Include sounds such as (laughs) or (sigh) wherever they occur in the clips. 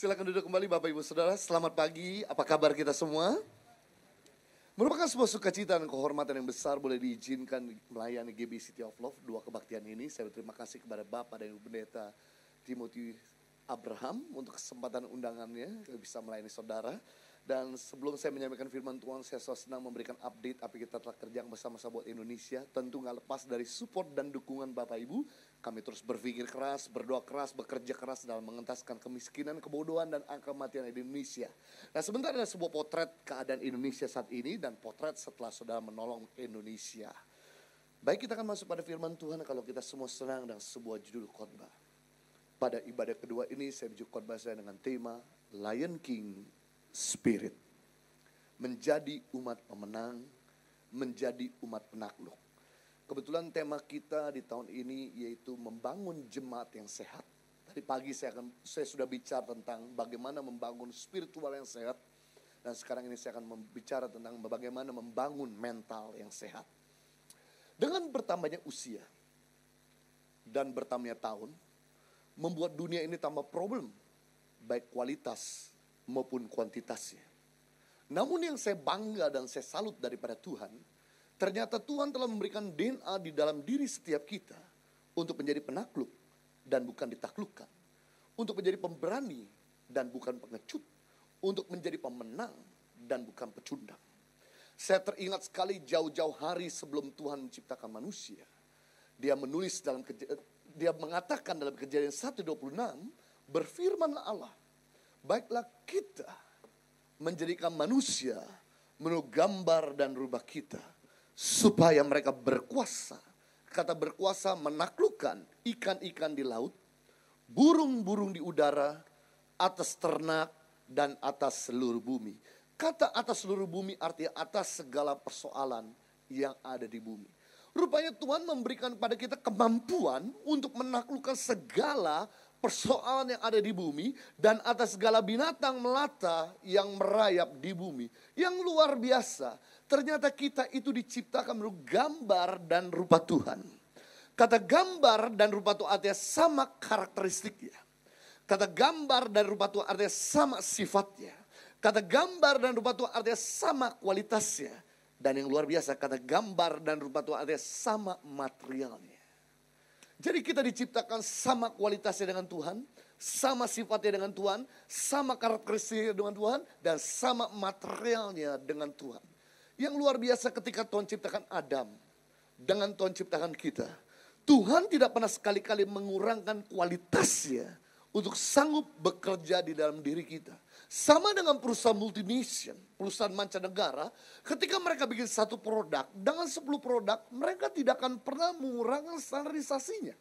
Silakan duduk kembali Bapak Ibu Saudara. Selamat pagi. Apa kabar kita semua? Merupakan sebuah sukacita dan kehormatan yang besar boleh diizinkan melayani GB City of Love dua kebaktian ini. Saya berterima kasih kepada Bapak dan Ibu Pendeta Timothy Abraham untuk kesempatan undangannya bisa melayani saudara. Dan sebelum saya menyampaikan firman Tuhan, saya selalu senang memberikan update apa kita telah kerja bersama-sama buat Indonesia. Tentu nggak lepas dari support dan dukungan Bapak Ibu. Kami terus berpikir keras, berdoa keras, bekerja keras dalam mengentaskan kemiskinan, kebodohan, dan angka kematian Indonesia. Nah sebentar ada sebuah potret keadaan Indonesia saat ini dan potret setelah saudara menolong Indonesia. Baik kita akan masuk pada firman Tuhan kalau kita semua senang dengan sebuah judul khotbah. Pada ibadah kedua ini saya bujuk khotbah saya dengan tema Lion King Spirit. Menjadi umat pemenang, menjadi umat penakluk. Kebetulan tema kita di tahun ini yaitu membangun jemaat yang sehat. Tadi pagi saya akan saya sudah bicara tentang bagaimana membangun spiritual yang sehat dan sekarang ini saya akan bicara tentang bagaimana membangun mental yang sehat. Dengan bertambahnya usia dan bertambahnya tahun membuat dunia ini tambah problem baik kualitas maupun kuantitasnya. Namun yang saya bangga dan saya salut daripada Tuhan, ternyata Tuhan telah memberikan DNA di dalam diri setiap kita untuk menjadi penakluk dan bukan ditaklukkan. Untuk menjadi pemberani dan bukan pengecut. Untuk menjadi pemenang dan bukan pecundang. Saya teringat sekali jauh-jauh hari sebelum Tuhan menciptakan manusia. Dia menulis dalam dia mengatakan dalam kejadian 1.26 berfirmanlah Allah baiklah kita menjadikan manusia menurut gambar dan rubah kita supaya mereka berkuasa. Kata berkuasa menaklukkan ikan-ikan di laut, burung-burung di udara, atas ternak dan atas seluruh bumi. Kata atas seluruh bumi artinya atas segala persoalan yang ada di bumi. Rupanya Tuhan memberikan pada kita kemampuan untuk menaklukkan segala persoalan yang ada di bumi dan atas segala binatang melata yang merayap di bumi. Yang luar biasa, ternyata kita itu diciptakan menurut gambar dan rupa Tuhan. Kata gambar dan rupa Tuhan artinya sama karakteristiknya. Kata gambar dan rupa Tuhan artinya sama sifatnya. Kata gambar dan rupa Tuhan artinya sama kualitasnya. Dan yang luar biasa, kata gambar dan rupa Tuhan artinya sama materialnya. Jadi kita diciptakan sama kualitasnya dengan Tuhan, sama sifatnya dengan Tuhan, sama karakteristiknya dengan Tuhan, dan sama materialnya dengan Tuhan. Yang luar biasa ketika Tuhan ciptakan Adam, dengan Tuhan ciptakan kita. Tuhan tidak pernah sekali-kali mengurangkan kualitasnya untuk sanggup bekerja di dalam diri kita. Sama dengan perusahaan multination, perusahaan mancanegara, ketika mereka bikin satu produk, dengan 10 produk, mereka tidak akan pernah mengurangkan standarisasinya.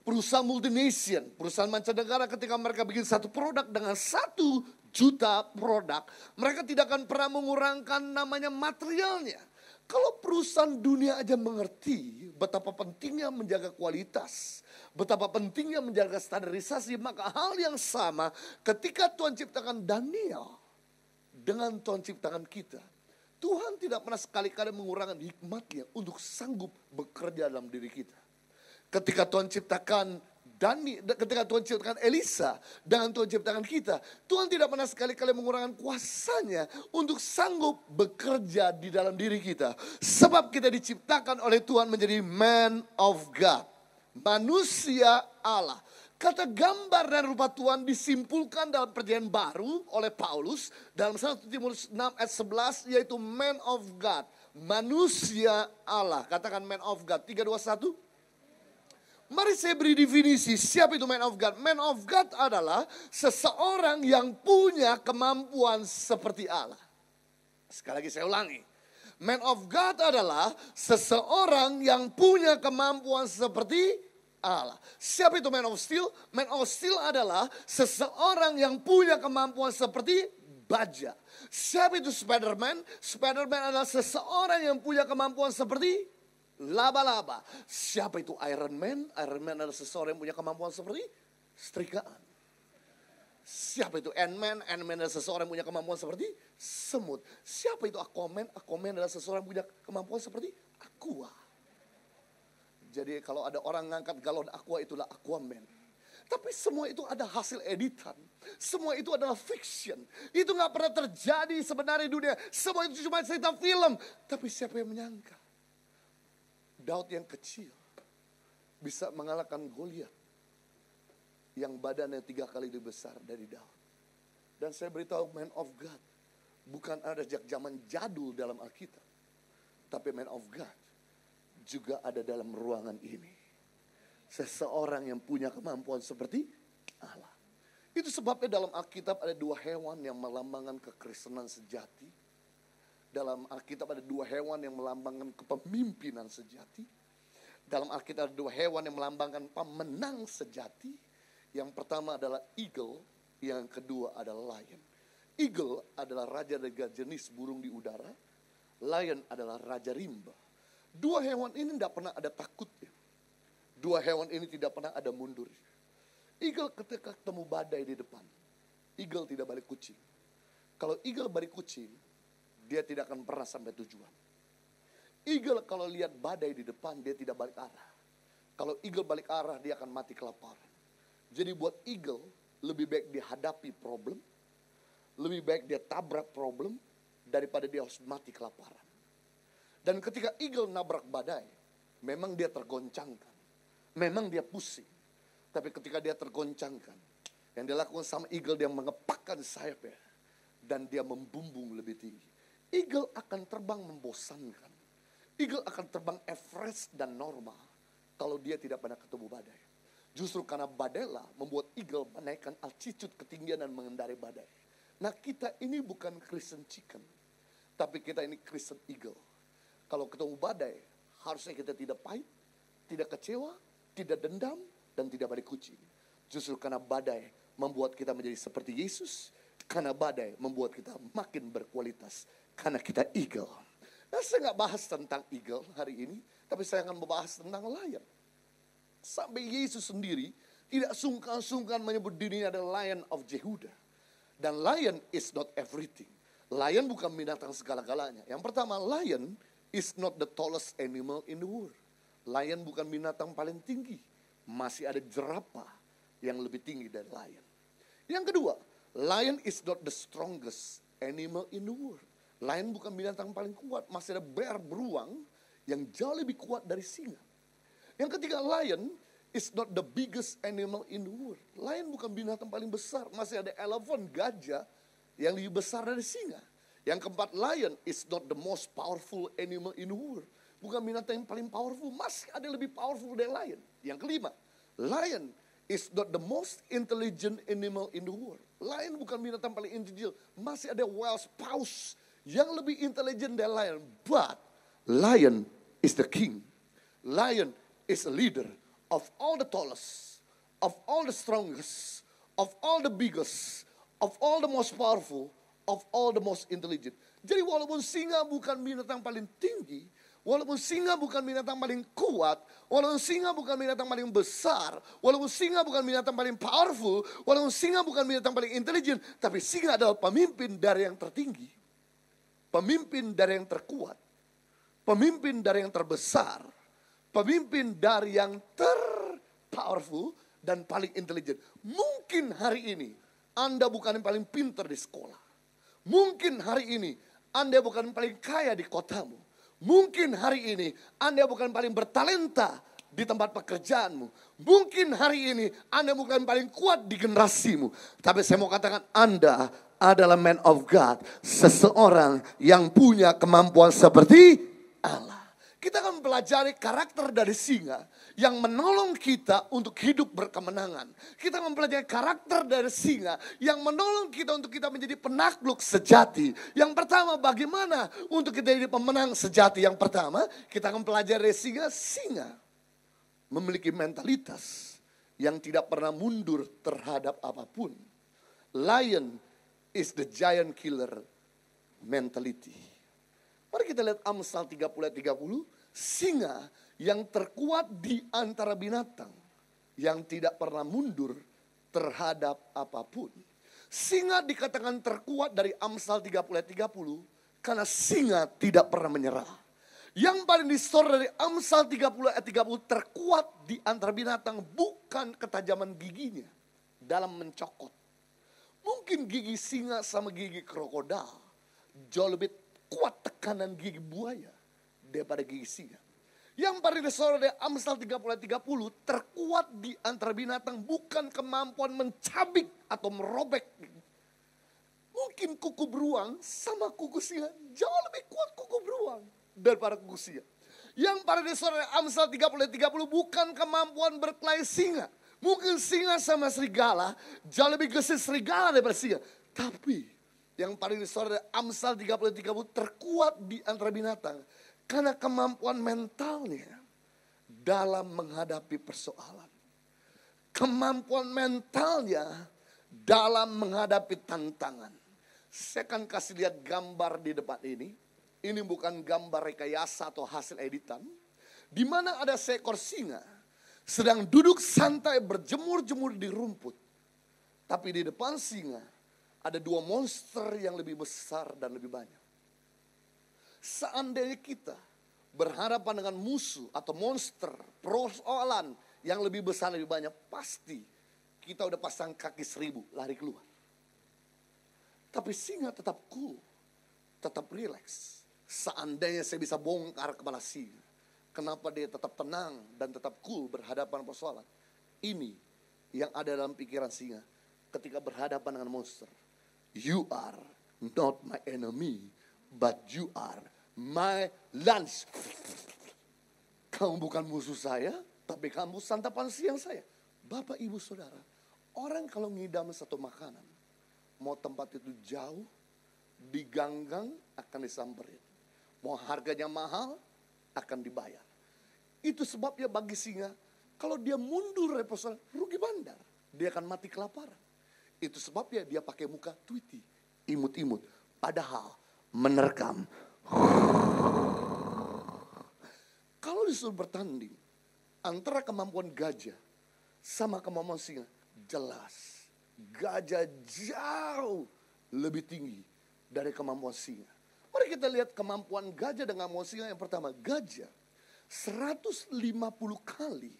Perusahaan multination, perusahaan mancanegara ketika mereka bikin satu produk dengan satu juta produk, mereka tidak akan pernah mengurangkan namanya materialnya. Kalau perusahaan dunia aja mengerti betapa pentingnya menjaga kualitas, betapa pentingnya menjaga standarisasi, maka hal yang sama ketika Tuhan ciptakan Daniel dengan Tuhan ciptakan kita. Tuhan tidak pernah sekali-kali mengurangkan hikmatnya untuk sanggup bekerja dalam diri kita. Ketika Tuhan ciptakan Dani, ketika Tuhan ciptakan Elisa dengan Tuhan ciptakan kita, Tuhan tidak pernah sekali-kali mengurangkan kuasanya untuk sanggup bekerja di dalam diri kita. Sebab kita diciptakan oleh Tuhan menjadi man of God. Manusia Allah. Kata gambar dan rupa Tuhan disimpulkan dalam perjanjian baru oleh Paulus dalam 1 Timotius 6 ayat 11 yaitu man of God. Manusia Allah. Katakan man of God. 3, 2, 1. Mari saya beri definisi siapa itu man of God. Man of God adalah seseorang yang punya kemampuan seperti Allah. Sekali lagi saya ulangi. Man of God adalah seseorang yang punya kemampuan seperti Allah. Siapa itu man of steel? Man of steel adalah seseorang yang punya kemampuan seperti baja. Siapa itu Spiderman? Spiderman adalah seseorang yang punya kemampuan seperti laba-laba. Siapa itu Iron Man? Iron Man adalah seseorang yang punya kemampuan seperti setrikaan. Siapa itu Ant-Man? Ant-Man adalah seseorang yang punya kemampuan seperti semut. Siapa itu Aquaman? Aquaman adalah seseorang yang punya kemampuan seperti aqua. Jadi kalau ada orang ngangkat galon aqua itulah Aquaman. Tapi semua itu ada hasil editan. Semua itu adalah fiction. Itu nggak pernah terjadi sebenarnya di dunia. Semua itu cuma cerita film. Tapi siapa yang menyangka? Daud yang kecil bisa mengalahkan Goliat yang badannya tiga kali lebih besar dari Daud. Dan saya beritahu man of God bukan ada sejak zaman jadul dalam Alkitab. Tapi man of God juga ada dalam ruangan ini seseorang yang punya kemampuan seperti Allah. Itu sebabnya dalam Alkitab ada dua hewan yang melambangkan kekristenan sejati. Dalam Alkitab ada dua hewan yang melambangkan kepemimpinan sejati. Dalam Alkitab ada dua hewan yang melambangkan pemenang sejati. Yang pertama adalah eagle, yang kedua adalah lion. Eagle adalah raja dari jenis burung di udara. Lion adalah raja rimba. Dua hewan ini tidak pernah ada takutnya. Dua hewan ini tidak pernah ada mundur. Eagle ketika ketemu badai di depan, eagle tidak balik kucing. Kalau eagle balik kucing, dia tidak akan pernah sampai tujuan. Eagle kalau lihat badai di depan, dia tidak balik arah. Kalau eagle balik arah, dia akan mati kelaparan. Jadi buat eagle, lebih baik dia hadapi problem, lebih baik dia tabrak problem, daripada dia harus mati kelaparan. Dan ketika eagle nabrak badai, memang dia tergoncangkan. Memang dia pusing. Tapi ketika dia tergoncangkan, yang dia lakukan sama eagle dia mengepakkan sayapnya dan dia membumbung lebih tinggi. Eagle akan terbang membosankan. Eagle akan terbang fresh dan normal kalau dia tidak pernah ketemu badai. Justru karena badai lah membuat eagle menaikkan altitude ketinggian dan mengendari badai. Nah kita ini bukan Christian chicken, tapi kita ini Christian eagle. Kalau ketemu badai, harusnya kita tidak pahit, tidak kecewa, tidak dendam, dan tidak balik kucing. Justru karena badai membuat kita menjadi seperti Yesus, karena badai membuat kita makin berkualitas, karena kita eagle. Nah, saya nggak bahas tentang eagle hari ini, tapi saya akan membahas tentang lion. Sampai Yesus sendiri tidak sungkan-sungkan menyebut dirinya adalah lion of Jehuda. Dan lion is not everything. Lion bukan binatang segala-galanya. Yang pertama, lion is not the tallest animal in the world. Lion bukan binatang paling tinggi. Masih ada jerapah yang lebih tinggi dari lion. Yang kedua, lion is not the strongest animal in the world. Lion bukan binatang paling kuat. Masih ada bear beruang yang jauh lebih kuat dari singa. Yang ketiga, lion is not the biggest animal in the world. Lion bukan binatang paling besar. Masih ada elephant, gajah yang lebih besar dari singa. Yang keempat, lion is not the most powerful animal in the world bukan binatang yang paling powerful, masih ada yang lebih powerful dari lion. Yang kelima, lion is not the most intelligent animal in the world. Lion bukan binatang paling intelligent, masih ada whales, paus yang lebih intelijen dari lion. But lion is the king. Lion is a leader of all the tallest, of all the strongest, of all the biggest, of all the most powerful, of all the most intelligent. Jadi walaupun singa bukan binatang paling tinggi, Walaupun singa bukan binatang paling kuat, walaupun singa bukan binatang paling besar, walaupun singa bukan binatang paling powerful, walaupun singa bukan binatang paling intelijen, tapi singa adalah pemimpin dari yang tertinggi. Pemimpin dari yang terkuat. Pemimpin dari yang terbesar. Pemimpin dari yang terpowerful dan paling intelijen. Mungkin hari ini Anda bukan yang paling pintar di sekolah. Mungkin hari ini Anda bukan yang paling kaya di kotamu. Mungkin hari ini Anda bukan paling bertalenta di tempat pekerjaanmu. Mungkin hari ini Anda bukan paling kuat di generasimu. Tapi saya mau katakan Anda adalah man of God. Seseorang yang punya kemampuan seperti Allah. Kita akan mempelajari karakter dari singa yang menolong kita untuk hidup berkemenangan. Kita mempelajari karakter dari singa yang menolong kita untuk kita menjadi penakluk sejati. Yang pertama bagaimana untuk kita jadi pemenang sejati. Yang pertama kita akan pelajari singa. Singa memiliki mentalitas yang tidak pernah mundur terhadap apa pun. Lion is the giant killer mentality. Mari kita lihat Amsal 30 ayat 30. Singa yang terkuat di antara binatang. Yang tidak pernah mundur terhadap apa pun. Singa dikatakan terkuat dari Amsal 30 ayat 30. Karena singa tidak pernah menyerah. Yang paling distor dari Amsal 30 ayat 30 terkuat di antara binatang bukan ketajaman giginya dalam mencokot. Mungkin gigi singa sama gigi krokodil jauh lebih kuat tekanan gigi buaya daripada gigi singa. Yang paling distor dari Amsal 30 ayat 30 terkuat di antara binatang bukan kemampuan mencabik atau merobek. Mungkin kuku beruang sama kuku singa jauh lebih kuat kuku beruang daripada singa. Yang pada dasarnya Amsal 30 30 bukan kemampuan berkelahi singa. Mungkin singa sama serigala jauh lebih gesit serigala daripada singa. Tapi yang paling dasarnya Amsal 30 30 terkuat di antara binatang. Karena kemampuan mentalnya dalam menghadapi persoalan. Kemampuan mentalnya dalam menghadapi tantangan. Saya akan kasih lihat gambar di depan ini ini bukan gambar rekayasa atau hasil editan. Di mana ada seekor singa sedang duduk santai berjemur-jemur di rumput. Tapi di depan singa ada dua monster yang lebih besar dan lebih banyak. Seandainya kita berhadapan dengan musuh atau monster, persoalan yang lebih besar lebih banyak, pasti kita udah pasang kaki seribu lari keluar. Tapi singa tetap cool, tetap relax Seandainya saya bisa bongkar kepala singa. Kenapa dia tetap tenang dan tetap cool berhadapan persoalan. Ini yang ada dalam pikiran singa ketika berhadapan dengan monster. You are not my enemy, but you are my lunch. Kamu bukan musuh saya, tapi kamu santapan siang saya. Bapak, ibu, saudara, orang kalau ngidam satu makanan, mau tempat itu jauh, diganggang akan disamperin. Mau harganya mahal, akan dibayar. Itu sebabnya bagi singa, kalau dia mundur persoalan, rugi bandar. Dia akan mati kelaparan. Itu sebabnya dia pakai muka tweety, imut-imut. Padahal menerkam. Kalau disuruh bertanding, antara kemampuan gajah sama kemampuan singa, jelas. Gajah jauh lebih tinggi dari kemampuan singa. Mari kita lihat kemampuan gajah dengan singa yang pertama. Gajah 150 kali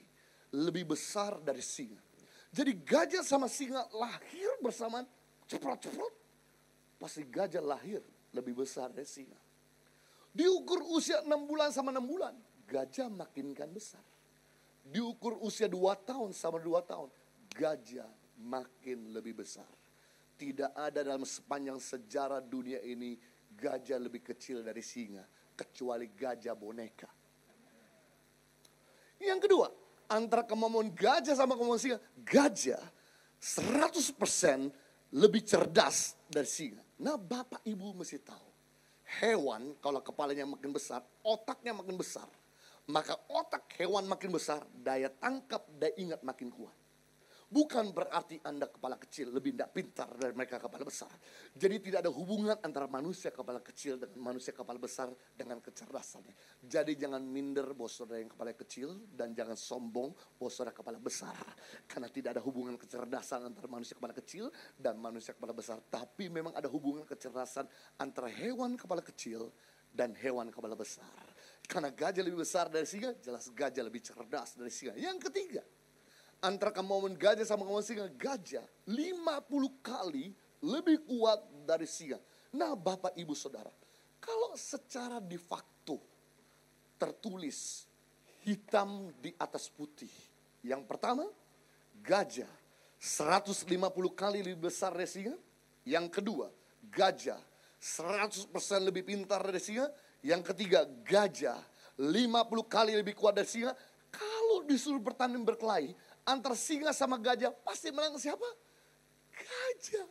lebih besar dari singa. Jadi gajah sama singa lahir bersamaan ceprot-ceprot. Pasti gajah lahir lebih besar dari singa. Diukur usia 6 bulan sama 6 bulan. Gajah makinkan besar. Diukur usia 2 tahun sama 2 tahun. Gajah makin lebih besar. Tidak ada dalam sepanjang sejarah dunia ini gajah lebih kecil dari singa, kecuali gajah boneka. Yang kedua, antara kemampuan gajah sama kemampuan singa, gajah 100% lebih cerdas dari singa. Nah bapak ibu mesti tahu, hewan kalau kepalanya makin besar, otaknya makin besar. Maka otak hewan makin besar, daya tangkap, daya ingat makin kuat. Bukan berarti Anda kepala kecil lebih tidak pintar dari mereka kepala besar. Jadi tidak ada hubungan antara manusia kepala kecil dengan manusia kepala besar dengan kecerdasannya. Jadi jangan minder bos saudara yang kepala kecil dan jangan sombong bos saudara kepala besar. Karena tidak ada hubungan kecerdasan antara manusia kepala kecil dan manusia kepala besar. Tapi memang ada hubungan kecerdasan antara hewan kepala kecil dan hewan kepala besar. Karena gajah lebih besar dari singa, jelas gajah lebih cerdas dari singa. Yang ketiga, antara kemauan gajah sama kemauan singa. Gajah 50 kali lebih kuat dari singa. Nah Bapak Ibu Saudara, kalau secara de facto tertulis hitam di atas putih. Yang pertama, gajah 150 kali lebih besar dari singa. Yang kedua, gajah 100% lebih pintar dari singa. Yang ketiga, gajah 50 kali lebih kuat dari singa. Kalau disuruh bertanding berkelahi, Antar singa sama gajah pasti menang siapa? Gajah.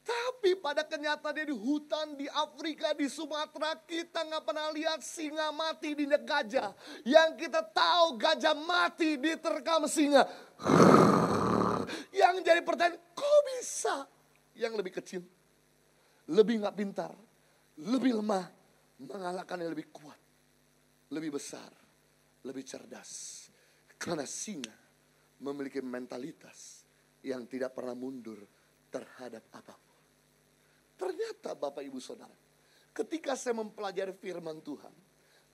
Tapi pada kenyataannya di hutan di Afrika, di Sumatera, kita nggak pernah lihat singa mati di gajah. Yang kita tahu gajah mati diterkam singa. Yang jadi pertanyaan, kok bisa? Yang lebih kecil, lebih nggak pintar, lebih lemah, mengalahkan yang lebih kuat, lebih besar, lebih cerdas. Karena singa memiliki mentalitas yang tidak pernah mundur terhadap apa pun. Ternyata Bapak Ibu Saudara, ketika saya mempelajari firman Tuhan,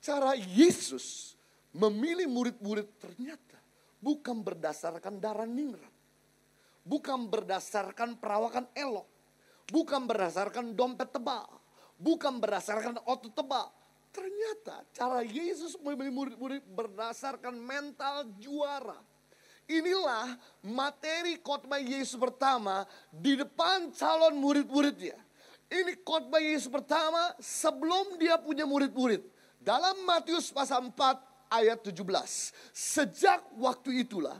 cara Yesus memilih murid-murid ternyata bukan berdasarkan darah ningrat. Bukan berdasarkan perawakan elok. Bukan berdasarkan dompet tebal. Bukan berdasarkan otot tebal. Ternyata cara Yesus memilih murid-murid berdasarkan mental juara. Inilah materi khotbah Yesus pertama di depan calon murid-muridnya. Ini khotbah Yesus pertama sebelum dia punya murid-murid. Dalam Matius pasal 4 ayat 17. Sejak waktu itulah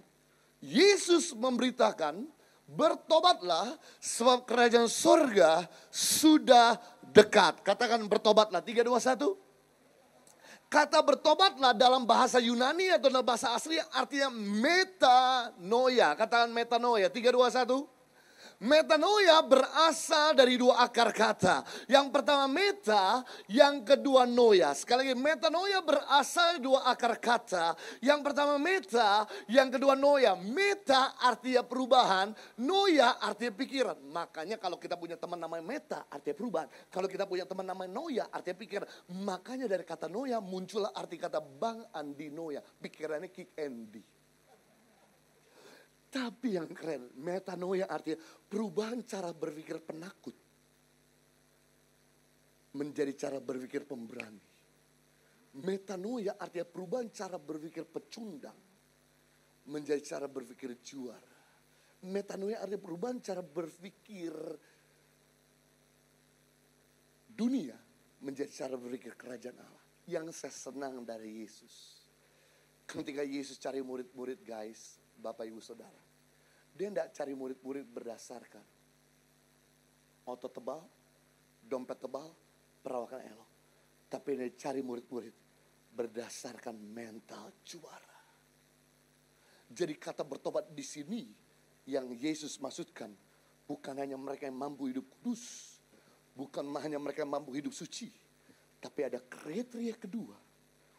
Yesus memberitakan bertobatlah sebab kerajaan surga sudah dekat. Katakan bertobatlah. 3, 2, 1. Kata bertobatlah dalam bahasa Yunani atau dalam bahasa asli artinya metanoia. Katakan metanoia. 3, 2, 1. Metanoia berasal dari dua akar kata. Yang pertama meta, yang kedua noia. Sekali lagi metanoia berasal dari dua akar kata. Yang pertama meta, yang kedua noia. Meta artinya perubahan, noia artinya pikiran. Makanya kalau kita punya teman namanya meta artinya perubahan. Kalau kita punya teman namanya noia artinya pikiran. Makanya dari kata noia muncullah arti kata bang andi noia. Pikirannya kick Andy. Tapi yang keren, metanoia artinya perubahan cara berpikir penakut. Menjadi cara berpikir pemberani. Metanoia artinya perubahan cara berpikir pecundang. Menjadi cara berpikir juara. Metanoia artinya perubahan cara berpikir dunia menjadi cara berpikir kerajaan Allah. Yang saya senang dari Yesus. Ketika Yesus cari murid-murid guys, Bapak Ibu Saudara. Dia tidak cari murid-murid berdasarkan otot tebal, dompet tebal, perawakan elok. Tapi dia cari murid-murid berdasarkan mental juara. Jadi kata bertobat di sini yang Yesus maksudkan bukan hanya mereka yang mampu hidup kudus, bukan hanya mereka yang mampu hidup suci, tapi ada kriteria kedua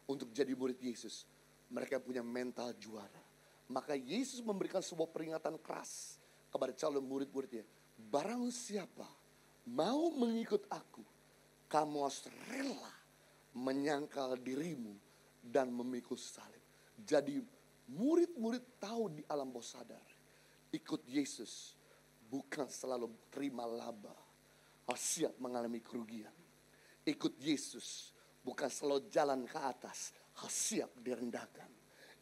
untuk jadi murid Yesus. Mereka punya mental juara. Maka Yesus memberikan sebuah peringatan keras kepada calon murid-muridnya. Barang siapa mau mengikut aku, kamu harus rela menyangkal dirimu dan memikul salib. Jadi murid-murid tahu di alam bawah sadar. Ikut Yesus bukan selalu terima laba. Harus siap mengalami kerugian. Ikut Yesus bukan selalu jalan ke atas. Harus siap direndahkan.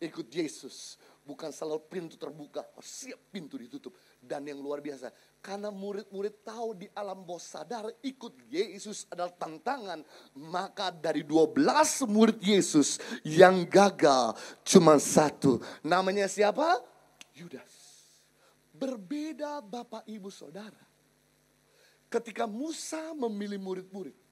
Ikut Yesus bukan selalu pintu terbuka, siap pintu ditutup. Dan yang luar biasa, karena murid-murid tahu di alam bawah sadar ikut Yesus adalah tantangan. Maka dari 12 murid Yesus yang gagal cuma satu. Namanya siapa? Yudas. Berbeda Bapak Ibu Saudara. Ketika Musa memilih murid-murid.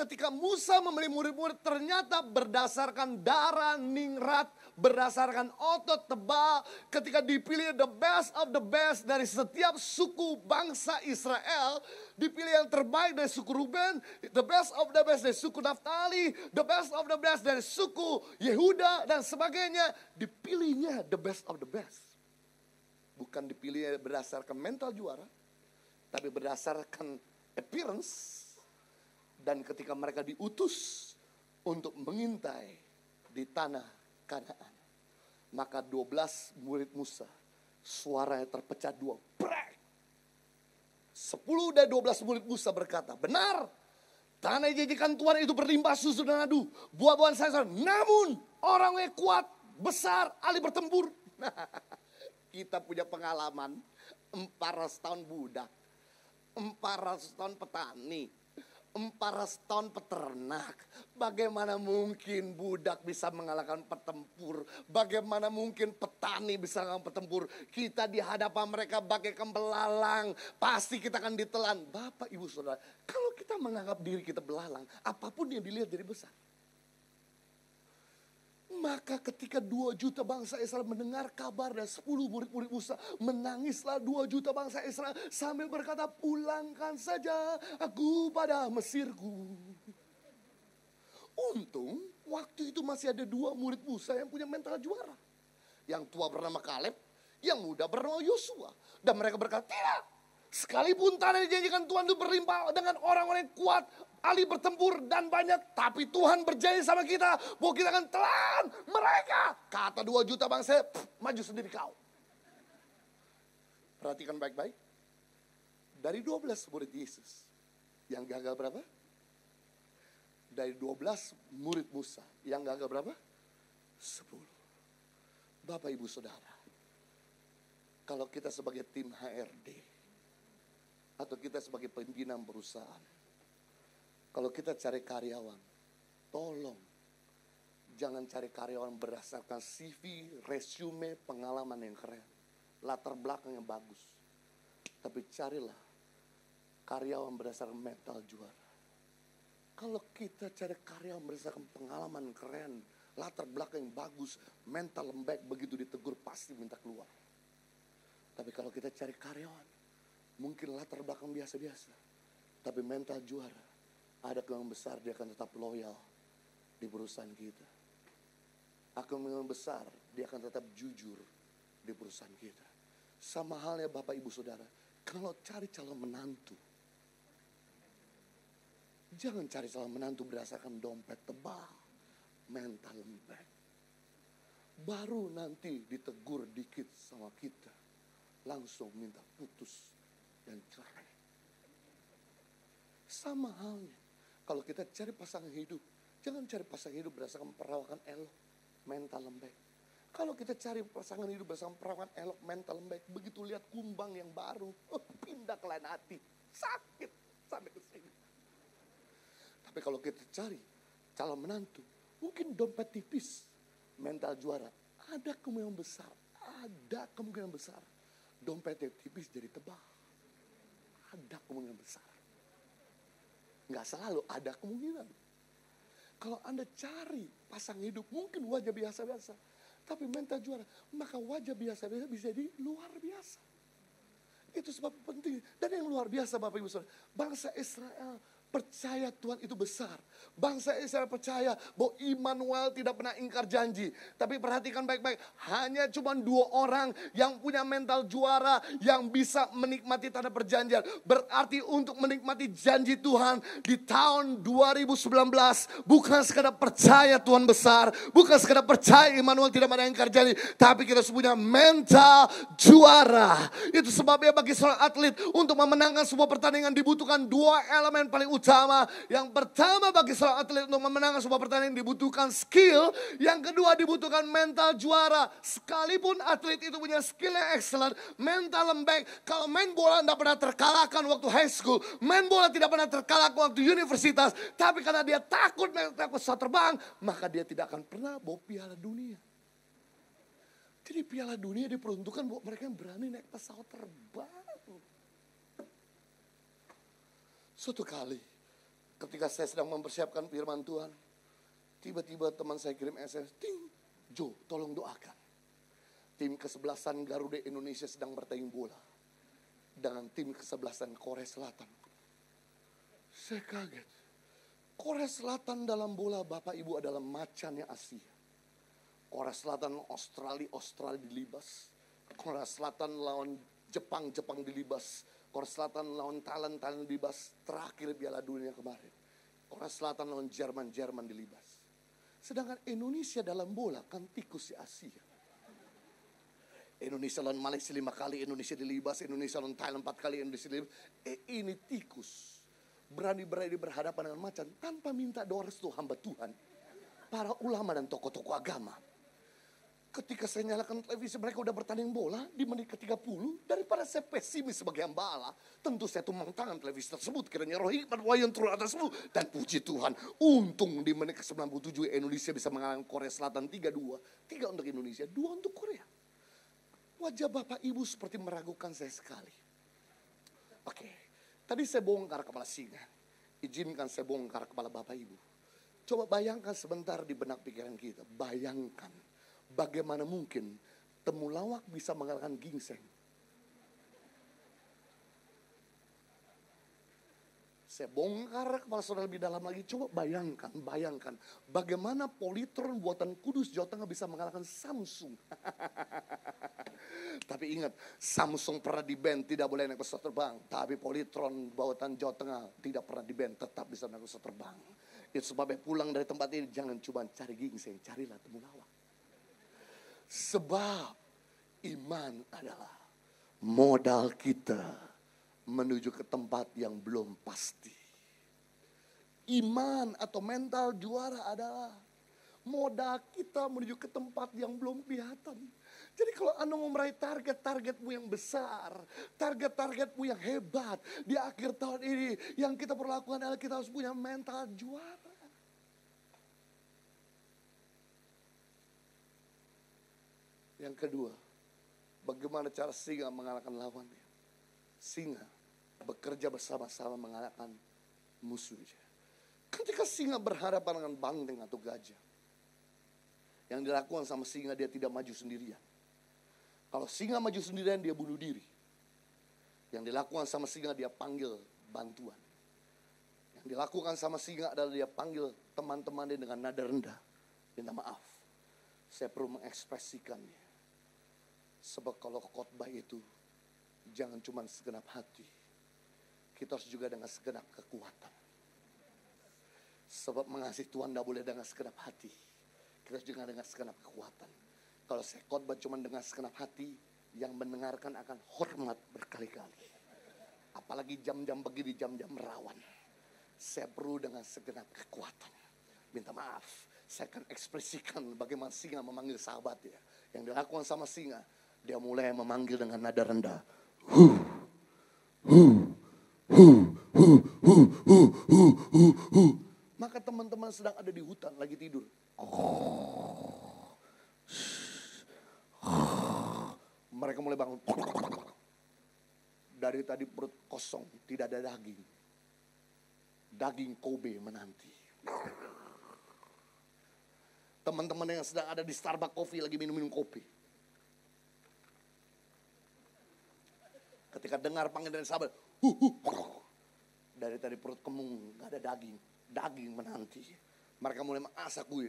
Ketika Musa memilih murid-murid ternyata berdasarkan darah ningrat berdasarkan otot tebal ketika dipilih the best of the best dari setiap suku bangsa Israel dipilih yang terbaik dari suku Ruben the best of the best dari suku Naftali the best of the best dari suku Yehuda dan sebagainya dipilihnya the best of the best. Bukan dipilih berdasarkan mental juara tapi berdasarkan appearance dan ketika mereka diutus untuk mengintai di tanah Kanaan. Maka 12 murid Musa suaranya terpecah dua. Brek. 10 dari 12 murid Musa berkata, benar tanah dijanjikan Tuhan itu berlimpah susu dan madu. Buah-buahan saya namun orang yang kuat, besar, ahli bertempur. (laughs) kita punya pengalaman 400 tahun budak, 400 tahun petani, 400 tahun peternak. Bagaimana mungkin budak bisa mengalahkan petempur? Bagaimana mungkin petani bisa mengalahkan petempur? Kita di hadapan mereka bagaikan belalang. Pasti kita akan ditelan. Bapak, Ibu, Saudara, kalau kita menganggap diri kita belalang, apa pun yang dilihat jadi besar. Maka ketika dua juta bangsa Israel mendengar kabar dan sepuluh murid-murid Musa menangislah dua juta bangsa Israel sambil berkata pulangkan saja aku pada Mesirku. Untung waktu itu masih ada dua murid Musa yang punya mental juara. Yang tua bernama Kaleb, yang muda bernama Yosua. Dan mereka berkata tidak, Sekalipun tanah dijanjikan Tuhan itu berlimpah dengan orang-orang yang kuat, ahli bertempur dan banyak. Tapi Tuhan berjanji sama kita bahwa kita akan telan mereka. Kata dua juta bangsa, maju sendiri kau. Perhatikan baik-baik. Dari 12 murid Yesus, yang gagal berapa? Dari 12 murid Musa, yang gagal berapa? 10. Bapak Ibu Saudara, kalau kita sebagai tim HRD, atau kita sebagai pimpinan perusahaan, kalau kita cari karyawan, tolong jangan cari karyawan berdasarkan CV, resume, pengalaman yang keren, latar belakang yang bagus. Tapi carilah karyawan berdasarkan mental juara. Kalau kita cari karyawan berdasarkan pengalaman keren, latar belakang yang bagus, mental lembek, begitu ditegur pasti minta keluar. Tapi kalau kita cari karyawan Mungkin latar belakang biasa-biasa. Tapi mental juara. Ada kemungkinan besar dia akan tetap loyal di perusahaan kita. Akan kemungkinan besar dia akan tetap jujur di perusahaan kita. Sama halnya Bapak Ibu Saudara. Kalau cari calon menantu. Jangan cari calon menantu berdasarkan dompet tebal. Mental lembek. Baru nanti ditegur dikit sama kita. Langsung minta putus dan cerai. Sama halnya, kalau kita cari pasangan hidup, jangan cari pasangan hidup berdasarkan perawakan elok, mental lembek. Kalau kita cari pasangan hidup berdasarkan perawakan elok, mental lembek, begitu lihat kumbang yang baru, oh, pindah ke lain hati, sakit sampai ke sini. Tapi kalau kita cari calon menantu, mungkin dompet tipis, mental juara, ada kemungkinan besar, ada kemungkinan besar dompetnya tipis jadi tebal ada kemungkinan besar. Nggak selalu ada kemungkinan. Kalau Anda cari pasang hidup, mungkin wajah biasa-biasa. Tapi mental juara, maka wajah biasa-biasa bisa jadi luar biasa. Itu sebab penting. Dan yang luar biasa Bapak Ibu Saudara, bangsa Israel percaya Tuhan itu besar. Bangsa Israel percaya bahwa Immanuel tidak pernah ingkar janji. Tapi perhatikan baik-baik, hanya cuma dua orang yang punya mental juara yang bisa menikmati tanda perjanjian. Berarti untuk menikmati janji Tuhan di tahun 2019 bukan sekadar percaya Tuhan besar, bukan sekadar percaya Immanuel tidak pernah ingkar janji, tapi kita punya mental juara. Itu sebabnya bagi seorang atlet untuk memenangkan sebuah pertandingan dibutuhkan dua elemen paling utama utama. Yang pertama bagi seorang atlet untuk memenangkan sebuah pertandingan dibutuhkan skill. Yang kedua dibutuhkan mental juara. Sekalipun atlet itu punya skill yang excellent, mental lembek. Kalau main bola tidak pernah terkalahkan waktu high school. Main bola tidak pernah terkalahkan waktu universitas. Tapi karena dia takut naik pesawat terbang, maka dia tidak akan pernah bawa piala dunia. Jadi piala dunia diperuntukkan buat mereka yang berani naik pesawat terbang. Suatu kali Ketika saya sedang mempersiapkan firman Tuhan, tiba-tiba teman saya kirim SMS, ting, Jo, tolong doakan. Tim kesebelasan Garuda Indonesia sedang bertanding bola dengan tim kesebelasan Korea Selatan. Saya kaget. Korea Selatan dalam bola Bapak Ibu adalah macannya Asia. Korea Selatan Australia, Australia dilibas. Korea Selatan lawan Jepang, Jepang dilibas. Korea Selatan lawan Thailand, Thailand dilibas. Terakhir Piala Dunia kemarin. Korea Selatan lawan Jerman, Jerman dilibas. Sedangkan Indonesia dalam bola kan tikus di Asia. Indonesia lawan Malaysia lima kali, Indonesia dilibas, Indonesia lawan Thailand empat kali, Indonesia dilibas. Eh, ini tikus. Berani-berani berhadapan dengan macan tanpa minta doa restu hamba Tuhan. Para ulama dan tokoh-tokoh agama Ketika saya nyalakan televisi mereka udah bertanding bola di menit ke-30 daripada saya pesimis sebagai hamba Allah, tentu saya tumbang tangan televisi tersebut kiranya roh hikmat wayang turun atasmu dan puji Tuhan. Untung di menit ke-97 Indonesia bisa mengalahkan Korea Selatan 3-2. 3 untuk Indonesia, 2 untuk Korea. Wajah Bapak Ibu seperti meragukan saya sekali. Oke, tadi saya bongkar kepala singa. Izinkan saya bongkar kepala Bapak Ibu. Coba bayangkan sebentar di benak pikiran kita. Bayangkan Bagaimana mungkin temulawak bisa mengalahkan gingseng? Saya bongkar kepala saudara lebih dalam lagi. Coba bayangkan, bayangkan. Bagaimana Politron buatan Kudus Jawa Tengah bisa mengalahkan Samsung. (laughs) Tapi ingat, Samsung pernah di band tidak boleh naik pesawat terbang. Tapi Politron buatan Jawa Tengah tidak pernah di band tetap bisa naik pesawat terbang. Itu sebabnya pulang dari tempat ini jangan cuma cari gingseng, carilah temulawak. Sebab iman adalah modal kita menuju ke tempat yang belum pasti. Iman atau mental juara adalah modal kita menuju ke tempat yang belum kelihatan. Jadi kalau Anda mau meraih target-targetmu yang besar, target-targetmu yang hebat di akhir tahun ini, yang kita perlu lakukan adalah kita harus punya mental juara. Yang kedua, bagaimana cara singa mengalahkan lawannya? Singa bekerja bersama-sama mengalahkan musuhnya. Ketika singa berhadapan dengan banteng atau gajah, yang dilakukan sama singa dia tidak maju sendirian. Kalau singa maju sendirian dia bunuh diri. Yang dilakukan sama singa dia panggil bantuan. Yang dilakukan sama singa adalah dia panggil teman-temannya dengan nada rendah. Minta maaf. Saya perlu mengekspresikannya. Sebab kalau khotbah itu jangan cuma segenap hati kita harus juga dengan segenap kekuatan. Sebab mengasihi Tuhan tidak boleh dengan segenap hati. Kita harus juga dengan segenap kekuatan. Kalau saya khotbah cuma dengan segenap hati, yang mendengarkan akan hormat berkali-kali. Apalagi jam-jam begini, jam-jam rawan. Saya perlu dengan segenap kekuatan. Minta maaf, saya akan ekspresikan bagaimana singa memanggil sahabat ya. Yang dilakukan sama singa, dia mulai memanggil dengan nada rendah. Maka teman-teman sedang ada di hutan lagi tidur. Mereka mulai bangun. Dari tadi perut kosong, tidak ada daging. Daging Kobe menanti. Teman-teman yang sedang ada di Starbucks Coffee lagi minum-minum kopi. Ketika dengar panggilan sahabat, dari tadi perut kemung, gak ada daging. Daging menanti. Mereka mulai mengasak gue.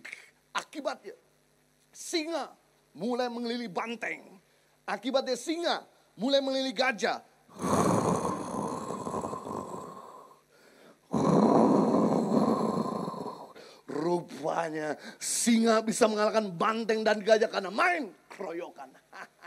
Akibatnya, singa mulai mengelili banteng. Akibatnya singa mulai mengelili gajah. Rupanya singa bisa mengalahkan banteng dan gajah karena main keroyokan. (laughs)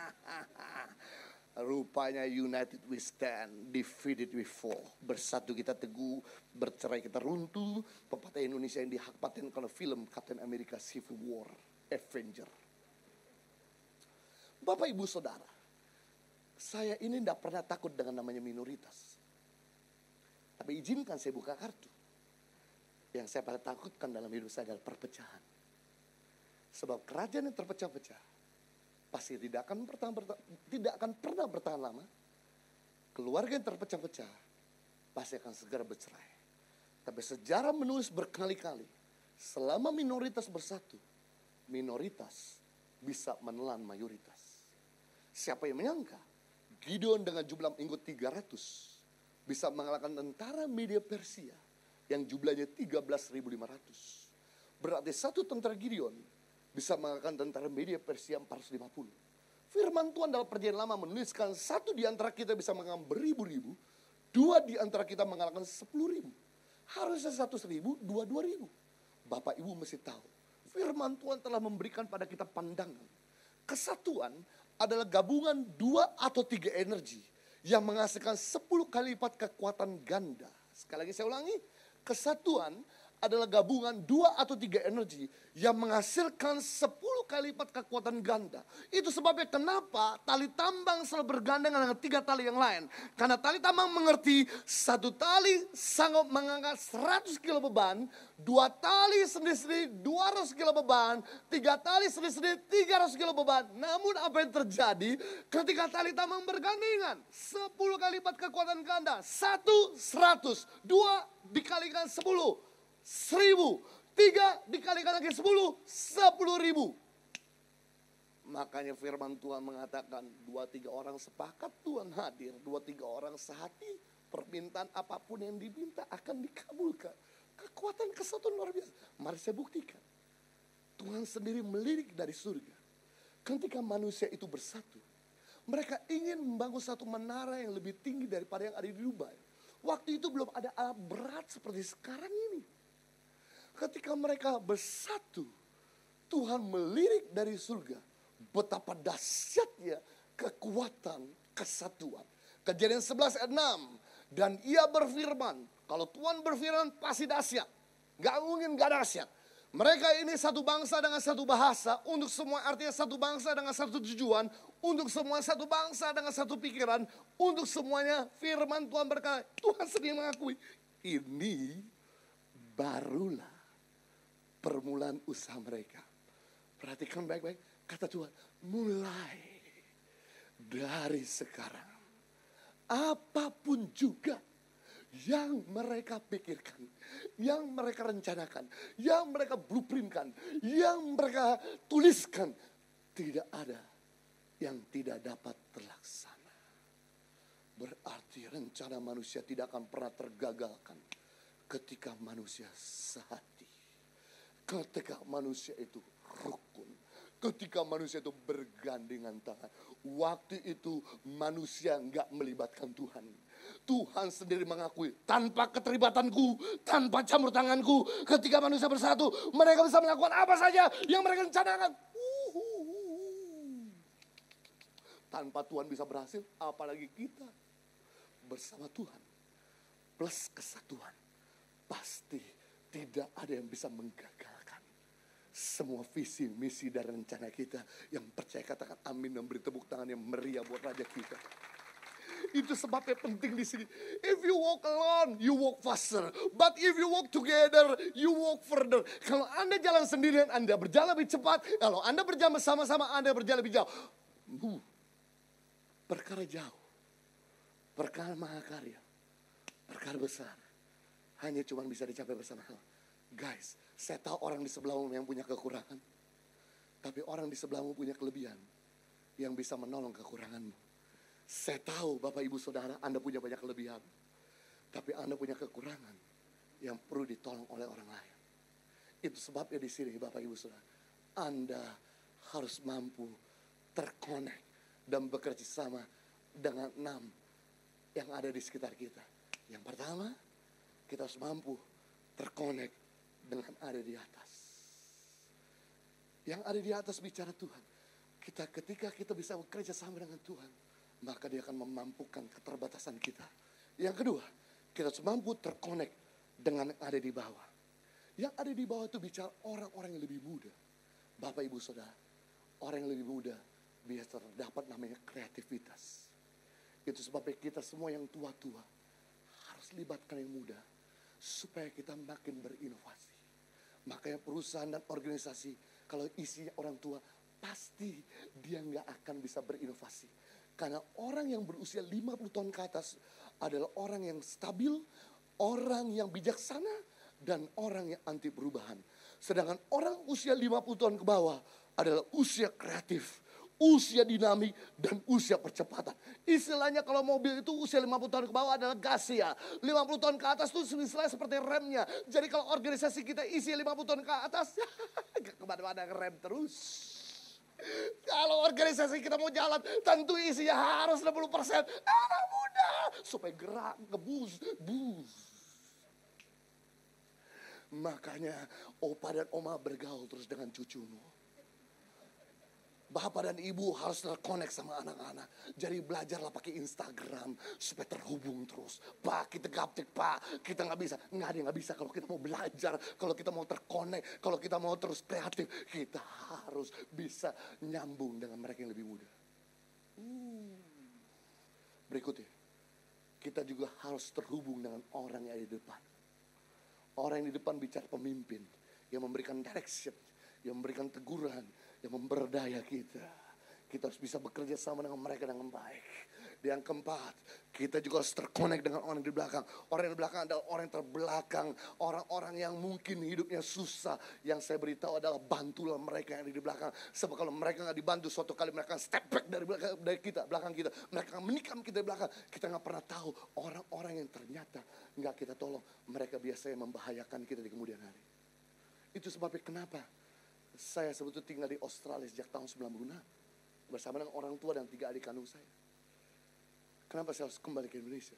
Rupanya united we stand, defeated we fall. Bersatu kita teguh, bercerai kita runtuh. Pepatah Indonesia yang dihakpaten karena film Captain America Civil War, Avenger. Bapak ibu saudara, saya ini tidak pernah takut dengan namanya minoritas. Tapi izinkan saya buka kartu. Yang saya pada takutkan dalam hidup saya adalah perpecahan. Sebab kerajaan yang terpecah-pecah pasti tidak akan bertahan, tidak akan pernah bertahan lama. Keluarga yang terpecah-pecah pasti akan segera bercerai. Tapi sejarah menulis berkali-kali, selama minoritas bersatu, minoritas bisa menelan mayoritas. Siapa yang menyangka Gideon dengan jumlah pengikut 300 bisa mengalahkan tentara media Persia yang jumlahnya 13.500. Berarti satu tentara Gideon bisa mengalahkan tentara media Persia 450. Firman Tuhan dalam perjanjian lama menuliskan satu di antara kita bisa mengalahkan beribu-ribu, dua di antara kita mengalahkan sepuluh ribu. Harusnya satu seribu, dua dua ribu. Bapak Ibu mesti tahu, firman Tuhan telah memberikan pada kita pandangan. Kesatuan adalah gabungan dua atau tiga energi yang menghasilkan sepuluh kali lipat kekuatan ganda. Sekali lagi saya ulangi, kesatuan adalah gabungan dua atau tiga energi yang menghasilkan sepuluh kali lipat kekuatan ganda. Itu sebabnya kenapa tali tambang selalu bergandengan dengan tiga tali yang lain. Karena tali tambang mengerti satu tali sanggup mengangkat 100 kilo beban, dua tali sendiri-sendiri 200 kilo beban, tiga tali sendiri-sendiri 300 kilo beban. Namun apa yang terjadi ketika tali tambang bergandengan? Sepuluh kali lipat kekuatan ganda. Satu, seratus. Dua dikalikan sepuluh seribu. Tiga dikalikan lagi sepuluh, sepuluh ribu. Makanya firman Tuhan mengatakan dua tiga orang sepakat Tuhan hadir. Dua tiga orang sehati permintaan apa pun yang diminta akan dikabulkan. Kekuatan kesatuan luar biasa. Mari saya buktikan. Tuhan sendiri melirik dari surga. Ketika manusia itu bersatu, mereka ingin membangun satu menara yang lebih tinggi daripada yang ada di Dubai. Waktu itu belum ada alat berat seperti sekarang ini. Ketika mereka bersatu, Tuhan melirik dari surga. Betapa dahsyatnya kekuatan kesatuan. Kejadian 11 ayat 6. Dan ia berfirman, kalau Tuhan berfirman pasti dahsyat. Gak mungkin gak dahsyat. Mereka ini satu bangsa dengan satu bahasa, untuk semua artinya satu bangsa dengan satu tujuan, untuk semua satu bangsa dengan satu pikiran, untuk semuanya firman Tuhan berkata, Tuhan sendiri mengakui, ini barulah permulaan usaha mereka. Perhatikan baik-baik, kata Tuhan, mulai dari sekarang. Apa pun juga yang mereka pikirkan, yang mereka rencanakan, yang mereka blueprintkan, yang mereka tuliskan, tidak ada yang tidak dapat terlaksana. Berarti rencana manusia tidak akan pernah tergagalkan ketika manusia sehati. Ketika manusia itu rukun. Ketika manusia itu bergandengan tangan. Waktu itu manusia nggak melibatkan Tuhan Tuhan sendiri mengakui tanpa keterlibatanku, tanpa campur tanganku, ketika manusia bersatu, mereka bisa melakukan apa saja yang mereka rencanakan. Tanpa Tuhan bisa berhasil, apalagi kita bersama Tuhan plus kesatuan, pasti tidak ada yang bisa menggagalkan semua visi, misi dan rencana kita. Yang percaya katakan amin dan beri tepuk tangan yang meriah buat Raja kita. Itu sebabnya penting di sini. If you walk alone, you walk faster. But if you walk together, you walk further. Kalau Anda jalan sendirian, Anda berjalan lebih cepat. Kalau Anda berjalan bersama-sama, Anda berjalan lebih jauh. Uh, perkara jauh. Perkara mahakarya. Perkara besar. Hanya cuma bisa dicapai bersama. Guys, saya tahu orang di sebelahmu yang punya kekurangan. Tapi orang di sebelahmu punya kelebihan yang bisa menolong kekuranganmu. Saya tahu Bapak Ibu Saudara Anda punya banyak kelebihan. Tapi Anda punya kekurangan yang perlu ditolong oleh orang lain. Itu sebabnya di sini Bapak Ibu Saudara. Anda harus mampu terkonek dan bekerja sama dengan enam yang ada di sekitar kita. Yang pertama, kita harus mampu terkonek dengan ada di atas. Yang ada di atas bicara Tuhan. Kita ketika kita bisa bekerja sama dengan Tuhan, maka dia akan memampukan keterbatasan kita. Yang kedua, kita harus mampu terkonek dengan yang ada di bawah. Yang ada di bawah itu bicara orang-orang yang lebih muda. Bapak, Ibu, Saudara, orang yang lebih muda biasa terdapat namanya kreativitas. Itu sebabnya kita semua yang tua-tua harus libatkan yang muda supaya kita makin berinovasi. Makanya perusahaan dan organisasi kalau isinya orang tua pasti dia nggak akan bisa berinovasi karena orang yang berusia 50 tahun ke atas adalah orang yang stabil, orang yang bijaksana, dan orang yang anti perubahan. Sedangkan orang usia 50 tahun ke bawah adalah usia kreatif, usia dinamik, dan usia percepatan. Istilahnya kalau mobil itu usia 50 tahun ke bawah adalah gas ya. 50 tahun ke atas itu istilahnya seperti remnya. Jadi kalau organisasi kita isi 50 tahun ke atas, (laughs) ke mana-mana rem terus. Kalau organisasi kita mau jalan, tentu isinya harus 60 persen. Anak muda, supaya gerak, ngebus, bus. Makanya opa dan oma bergaul terus dengan cucumu. Bapak dan ibu harus terkonek sama anak-anak. Jadi belajarlah pakai Instagram supaya terhubung terus. Pak kita gaptek pak, kita nggak bisa. Nggak ada yang nggak bisa kalau kita mau belajar, kalau kita mau terkonek, kalau kita mau terus kreatif. Kita harus bisa nyambung dengan mereka yang lebih muda. Hmm. Berikutnya, kita juga harus terhubung dengan orang yang ada di depan. Orang yang di depan bicara pemimpin, yang memberikan direction, yang memberikan teguran, yang memberdaya kita. Kita harus bisa bekerja sama dengan mereka dengan baik. Yang keempat, kita juga harus terkonek dengan orang di belakang. Orang yang di belakang adalah orang yang terbelakang. Orang-orang yang mungkin hidupnya susah. Yang saya beritahu adalah bantulah mereka yang ada di belakang. Sebab kalau mereka nggak dibantu, suatu kali mereka step back dari belakang dari kita, belakang kita. Mereka menikam kita di belakang. Kita nggak pernah tahu orang-orang yang ternyata nggak kita tolong. Mereka biasanya membahayakan kita di kemudian hari. Itu sebabnya kenapa saya sebetulnya tinggal di Australia sejak tahun 96. Bersama dengan orang tua dan tiga adik kandung saya. Kenapa saya harus kembali ke Indonesia?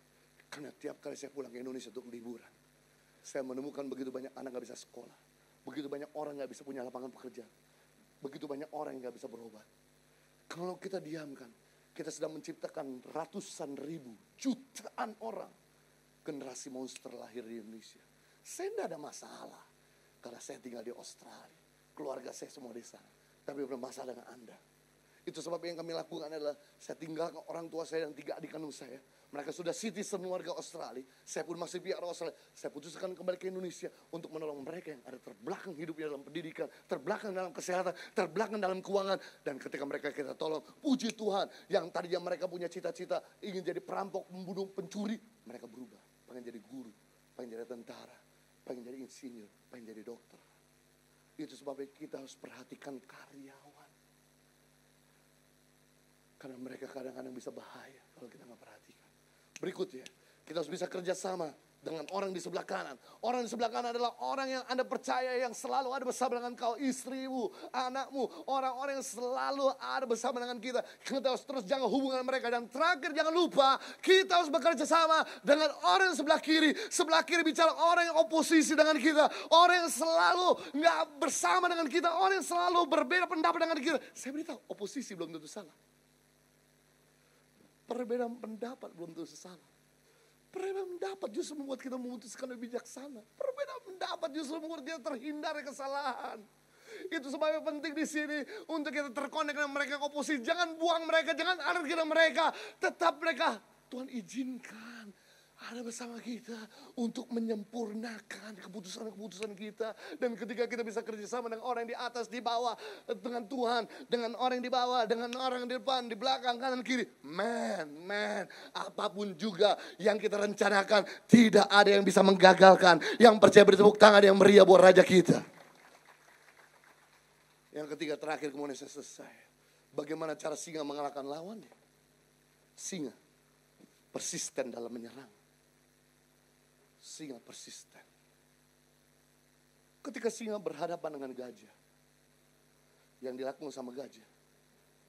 Karena tiap kali saya pulang ke Indonesia untuk liburan, saya menemukan begitu banyak anak gak bisa sekolah, begitu banyak orang gak bisa punya lapangan pekerjaan, begitu banyak orang yang gak bisa berobat. Kalau kita diamkan, kita sedang menciptakan ratusan ribu, jutaan orang generasi monster lahir di Indonesia. Saya tidak ada masalah karena saya tinggal di Australia, keluarga saya semua di sana. Tapi bermasalah dengan Anda. Itu sebab yang kami lakukan adalah saya tinggalkan orang tua saya dan tiga adik kandung saya. Mereka sudah citizen warga Australia. Saya pun masih pihak Australia. Saya putuskan kembali ke Indonesia untuk menolong mereka yang ada terbelakang hidupnya dalam pendidikan, terbelakang dalam kesehatan, terbelakang dalam keuangan. Dan ketika mereka kita tolong, puji Tuhan yang tadinya mereka punya cita-cita ingin jadi perampok, membunuh, pencuri. Mereka berubah, pengen jadi guru, pengen jadi tentara, pengen jadi insinyur, pengen jadi dokter. Itu sebabnya kita harus perhatikan karyawan. Karena mereka kadang-kadang bisa bahaya kalau kita nggak perhatikan. Berikutnya, kita harus bisa kerjasama dengan orang di sebelah kanan. Orang di sebelah kanan adalah orang yang Anda percaya yang selalu ada bersama dengan kau, istrimu, anakmu, orang-orang yang selalu ada bersama dengan kita. Kita harus terus jaga hubungan mereka. Dan terakhir jangan lupa, kita harus bekerja sama dengan orang yang sebelah kiri. Sebelah kiri bicara orang yang oposisi dengan kita. Orang yang selalu nggak bersama dengan kita. Orang yang selalu berbeda pendapat dengan kita. Saya beritahu, oposisi belum tentu salah. Perbedaan pendapat belum tentu salah. Perbedaan pendapat justru membuat kita memutuskan lebih bijaksana. Perbedaan pendapat justru membuat kita terhindar kesalahan. Itu sebabnya penting di sini untuk kita terkonek dengan mereka oposisi. Jangan buang mereka, jangan alergi mereka. Tetap mereka Tuhan izinkan ada bersama kita untuk menyempurnakan keputusan-keputusan kita. Dan ketika kita bisa kerjasama dengan orang yang di atas, di bawah, dengan Tuhan, dengan orang yang di bawah, dengan orang yang di depan, di belakang, kanan, kiri. Man, man, apa pun juga yang kita rencanakan, tidak ada yang bisa menggagalkan. Yang percaya bertepuk tangan yang meriah buat Raja kita. Yang ketiga terakhir kemudian saya selesai. Bagaimana cara singa mengalahkan lawannya? Singa persisten dalam menyerang singa persisten. Ketika singa berhadapan dengan gajah, yang dilakukan sama gajah,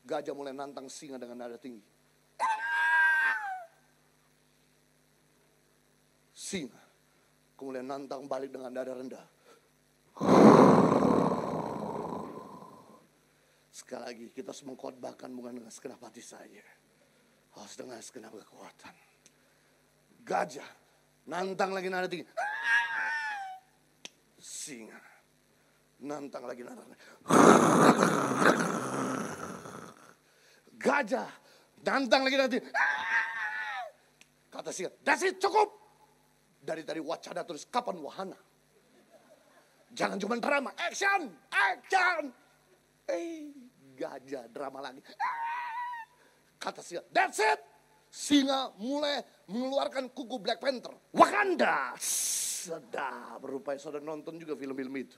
gajah mulai nantang singa dengan nada tinggi. Singa kemudian nantang balik dengan nada rendah. Sekali lagi kita harus mengkhotbahkan bukan dengan segenap hati saja. Harus dengan segenap kekuatan. Gajah Nantang lagi nada tinggi. Singa. Nantang lagi nada Gajah. Nantang lagi nada tinggi. Kata singa, that's it, cukup. Dari tadi wacana terus kapan wahana. Jangan cuma drama, action, action. Eh, gajah drama lagi. Kata singa, that's it. Singa mulai mengeluarkan kuku Black Panther. Wakanda. Sedap. Berupaya saudara nonton juga film-film itu.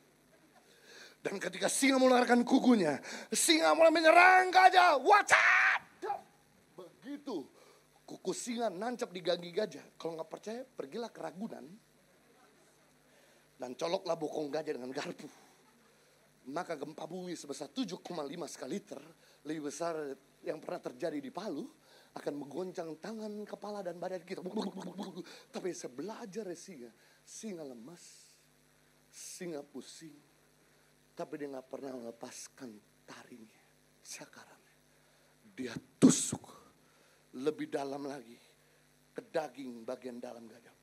Dan ketika singa mengeluarkan kukunya, singa mulai menyerang gajah. Wacap! Begitu. Kuku singa nancap di gagi gajah. Kalau nggak percaya, pergilah ke Ragunan. Dan coloklah bokong gajah dengan garpu. Maka gempa bumi sebesar 7,5 skala liter. Lebih besar yang pernah terjadi di Palu akan menggoncang tangan, kepala, dan badan kita. Tapi saya belajar ya singa. Singa lemas, singa pusing. Tapi dia nggak pernah melepaskan taringnya, cakarannya. Dia tusuk lebih dalam lagi ke daging bagian dalam gajah.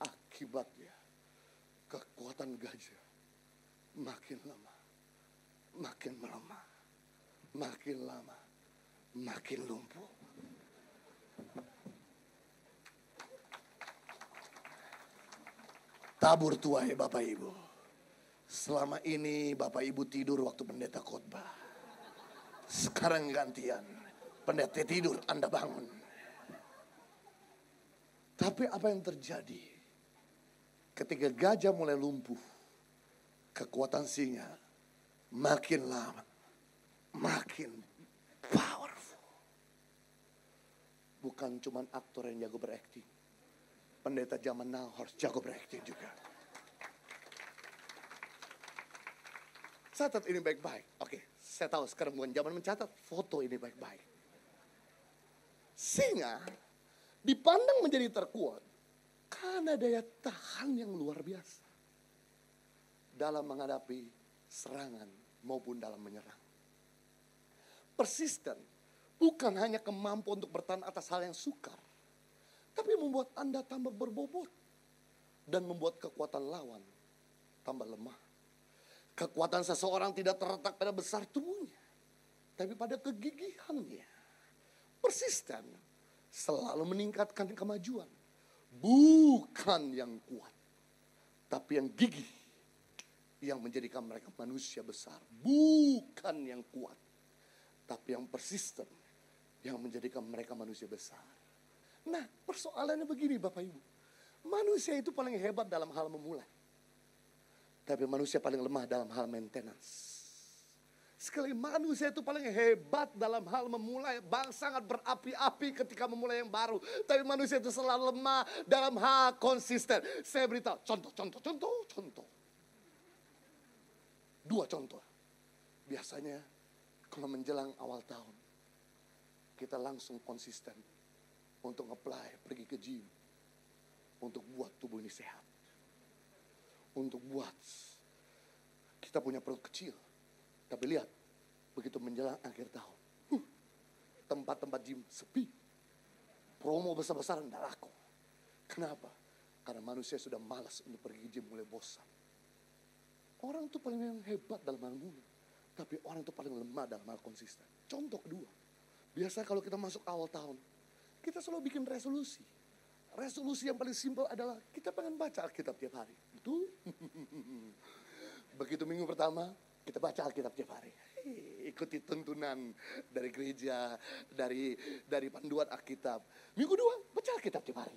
Akibatnya kekuatan gajah makin lama, makin melemah, makin lama makin lumpuh. Tabur tua ya Bapak Ibu. Selama ini Bapak Ibu tidur waktu pendeta khotbah. Sekarang gantian. Pendeta tidur, Anda bangun. Tapi apa yang terjadi ketika gajah mulai lumpuh, kekuatan singa makin lama, makin powerful. Bukan cuma aktor yang jago berakting. Pendeta zaman now harus jago berakting juga. Catat ini baik-baik. Oke, saya tahu sekarang bukan zaman mencatat. Foto ini baik-baik. Singa dipandang menjadi terkuat karena daya tahan yang luar biasa dalam menghadapi serangan maupun dalam menyerang. Persisten bukan hanya kemampuan untuk bertahan atas hal yang sukar, tapi membuat Anda tambah berbobot dan membuat kekuatan lawan tambah lemah. Kekuatan seseorang tidak terletak pada besar tubuhnya, tapi pada kegigihannya. Persisten selalu meningkatkan kemajuan, bukan yang kuat, tapi yang gigih yang menjadikan mereka manusia besar, bukan yang kuat, tapi yang persisten yang menjadikan mereka manusia besar. Nah, persoalannya begini Bapak Ibu. Manusia itu paling hebat dalam hal memulai. Tapi manusia paling lemah dalam hal maintenance. Sekali manusia itu paling hebat dalam hal memulai. Bang sangat berapi-api ketika memulai yang baru. Tapi manusia itu selalu lemah dalam hal konsisten. Saya beritahu, contoh, contoh, contoh, contoh. Dua contoh. Biasanya kalau menjelang awal tahun. Kita langsung konsisten. Untuk apply, pergi ke gym. Untuk buat tubuh ini sehat untuk buat kita punya perut kecil. Tapi lihat, begitu menjelang akhir tahun, tempat-tempat gym sepi. Promo besar-besaran tidak laku. Kenapa? Karena manusia sudah malas untuk pergi gym mulai bosan. Orang itu paling hebat dalam hal mulai. Tapi orang itu paling lemah dalam hal konsisten. Contoh kedua, biasa kalau kita masuk awal tahun, kita selalu bikin resolusi resolusi yang paling simpel adalah kita pengen baca Alkitab tiap hari. Betul? (laughs) Begitu minggu pertama, kita baca Alkitab tiap hari. ikuti tuntunan dari gereja, dari dari panduan Alkitab. Minggu dua, baca Alkitab tiap hari.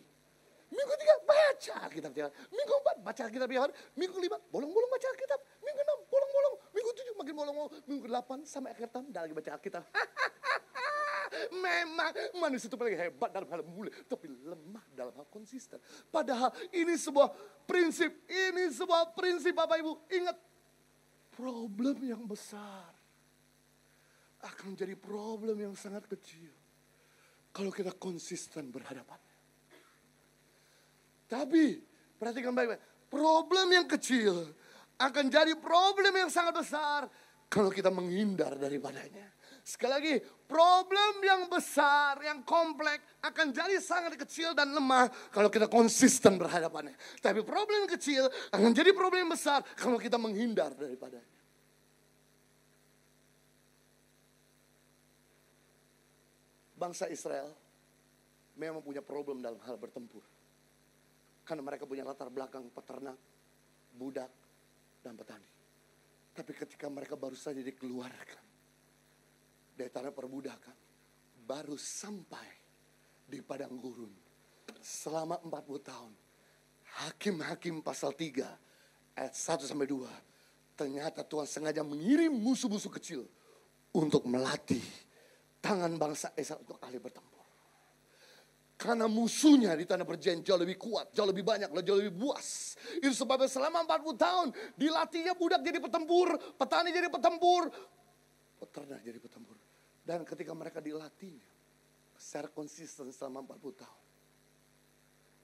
Minggu tiga, baca Alkitab tiap hari. Minggu empat, baca Alkitab tiap hari. Minggu lima, bolong-bolong baca Alkitab. Minggu enam, bolong-bolong. Minggu tujuh, makin bolong-bolong. Minggu delapan, sampai akhir tahun, dah lagi baca Alkitab. (laughs) Memang manusia itu paling hebat dalam hal mulia, tapi lemah dalam hal konsisten. Padahal ini sebuah prinsip, ini sebuah prinsip Bapak Ibu. Ingat, problem yang besar akan menjadi problem yang sangat kecil kalau kita konsisten berhadapan. Tapi perhatikan baik-baik, problem yang kecil akan jadi problem yang sangat besar kalau kita menghindar daripadanya. Sekali lagi, problem yang besar, yang kompleks akan jadi sangat kecil dan lemah kalau kita konsisten berhadapannya. Tapi problem kecil akan jadi problem besar kalau kita menghindar daripadanya. Bangsa Israel memang punya problem dalam hal bertempur. Karena mereka punya latar belakang peternak, budak, dan petani. Tapi ketika mereka baru saja dikeluarkan dari tanah perbudakan. Baru sampai di padang gurun. Selama 40 tahun. Hakim-hakim pasal 3 ayat 1 sampai 2. Ternyata Tuhan sengaja mengirim musuh-musuh kecil untuk melatih tangan bangsa Israel untuk ahli bertempur. Karena musuhnya di tanah perjanjian jauh lebih kuat, jauh lebih banyak, jauh lebih buas. Itu sebabnya selama 40 tahun dilatihnya budak jadi petempur, petani jadi petempur, peternak jadi petempur. Dan ketika mereka dilatihnya secara konsisten selama 40 tahun.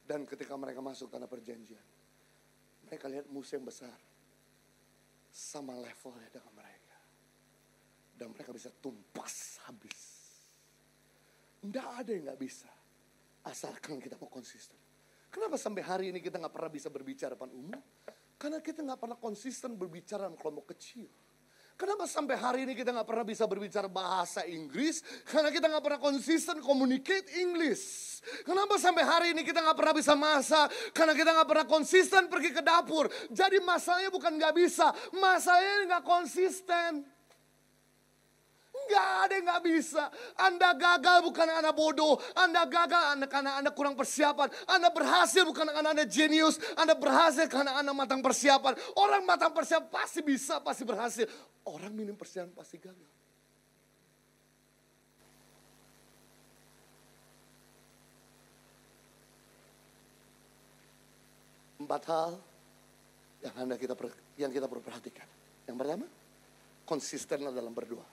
Dan ketika mereka masuk tanah perjanjian, mereka lihat musuh yang besar sama levelnya dengan mereka. Dan mereka bisa tumpas habis. Tidak ada yang nggak bisa. Asalkan kita mau konsisten. Kenapa sampai hari ini kita nggak pernah bisa berbicara depan umum? Karena kita nggak pernah konsisten berbicara dalam kelompok kecil. Kenapa sampai hari ini kita nggak pernah bisa berbicara bahasa Inggris? Karena kita nggak pernah konsisten communicate English. Kenapa sampai hari ini kita nggak pernah bisa masak? Karena kita nggak pernah konsisten pergi ke dapur. Jadi masalahnya bukan nggak bisa, masalahnya nggak konsisten. Nggak ada yang nggak bisa. Anda gagal bukan anak bodoh. Anda gagal anak karena Anda kurang persiapan. Anda berhasil bukan karena Anda jenius. Anda berhasil karena Anda matang persiapan. Orang matang persiapan pasti bisa, pasti berhasil. Orang minim persiapan pasti gagal. Empat hal yang anda kita yang kita perlu perhatikan. Yang pertama, konsistenlah dalam berdoa.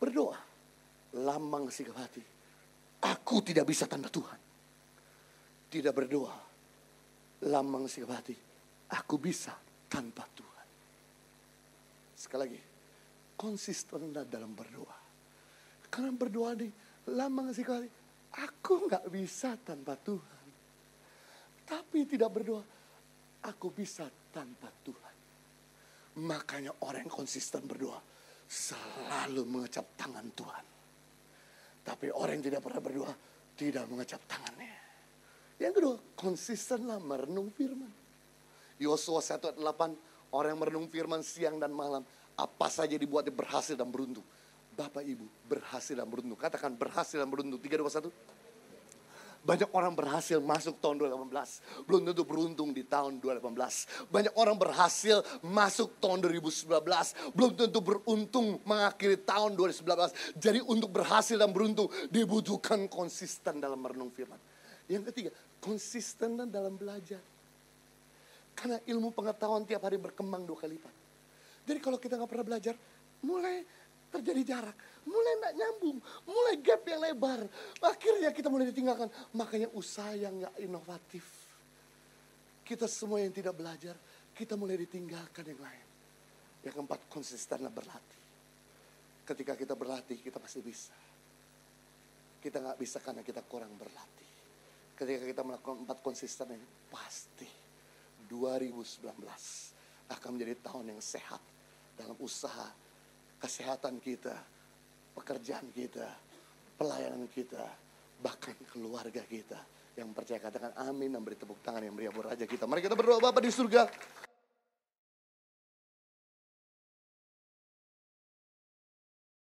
Berdoa, lambang sikap hati. Aku tidak bisa tanpa Tuhan. Tidak berdoa, lambang sikap hati. Aku bisa tanpa Tuhan. Sekali lagi, konsistenlah dalam berdoa. Karena berdoa nih, lambang sikap hati. Aku nggak bisa tanpa Tuhan. Tapi tidak berdoa, aku bisa tanpa Tuhan. Makanya orang yang konsisten berdoa selalu mengecap tangan Tuhan. Tapi orang yang tidak pernah berdoa tidak mengecap tangannya. Yang kedua, konsistenlah merenung firman. Yosua 1 8, orang yang merenung firman siang dan malam, apa saja dibuatnya berhasil dan beruntung. Bapak Ibu berhasil dan beruntung. Katakan berhasil dan beruntung. 3, 2, 1. Banyak orang berhasil masuk tahun 2018. Belum tentu beruntung di tahun 2018. Banyak orang berhasil masuk tahun 2019. Belum tentu beruntung mengakhiri tahun 2019. Jadi untuk berhasil dan beruntung dibutuhkan konsisten dalam merenung firman. Yang ketiga, konsisten dalam belajar. Karena ilmu pengetahuan tiap hari berkembang dua kali lipat. Jadi kalau kita nggak pernah belajar, mulai terjadi jarak, mulai nggak nyambung, mulai gap yang lebar. Akhirnya kita mulai ditinggalkan. Makanya usaha yang nggak inovatif. Kita semua yang tidak belajar, kita mulai ditinggalkan yang lain. Yang keempat, konsistenlah berlatih. Ketika kita berlatih, kita pasti bisa. Kita nggak bisa karena kita kurang berlatih. Ketika kita melakukan empat konsisten ini, pasti 2019 akan menjadi tahun yang sehat dalam usaha kesehatan kita, pekerjaan kita, pelayanan kita, bahkan keluarga kita. Yang percaya katakan amin dan beri tepuk tangan yang meriah raja kita. Mari kita berdoa Bapak di surga.